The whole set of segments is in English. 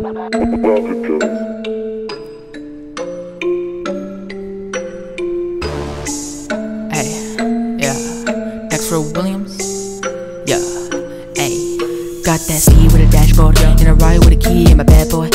Hey, yeah. Row Williams. Yeah, hey. Got that speed with a dashboard. In a ride with a key in my bad boy.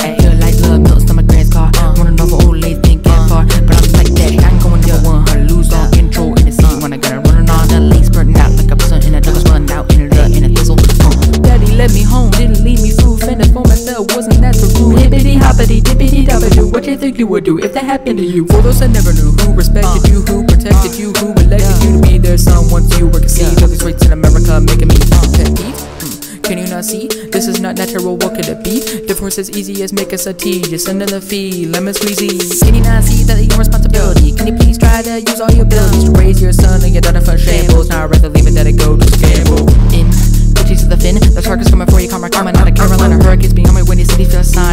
Hippity hoppity dippity do. What you think you would do if that happened to you? For those I never knew, who respected you, who protected you, who elected you to be their son once you were conceived. All these rates in America making me pet peeve. Mm, Can you not see? This is not natural, what could it be? Divorce is easy as make us a tea, just another fee, lemon squeezy. Can you not see that it's your responsibility? Can you please try to use all your abilities to raise your son and your daughter from shambles? Now I'd rather leave it that it go to scramble. In the Bitches to the fin, the shark is coming for you, karma, karma, not a Carolina. Hurricanes be on my windy city, feel sonic.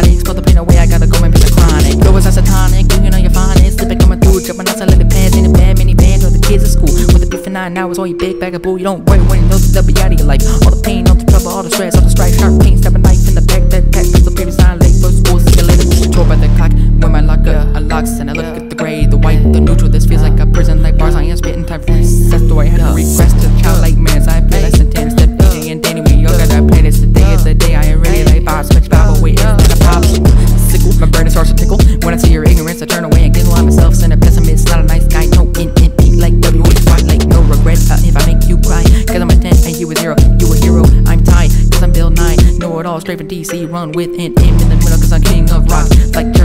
Nine hours, all you big bag of bull, you don't worry when you know they'll be out of your life. All the pain, all the trouble, all the stress, all the strife, 9, it all, straight from DC, run with an M in the middle, cause I'm king of rock, like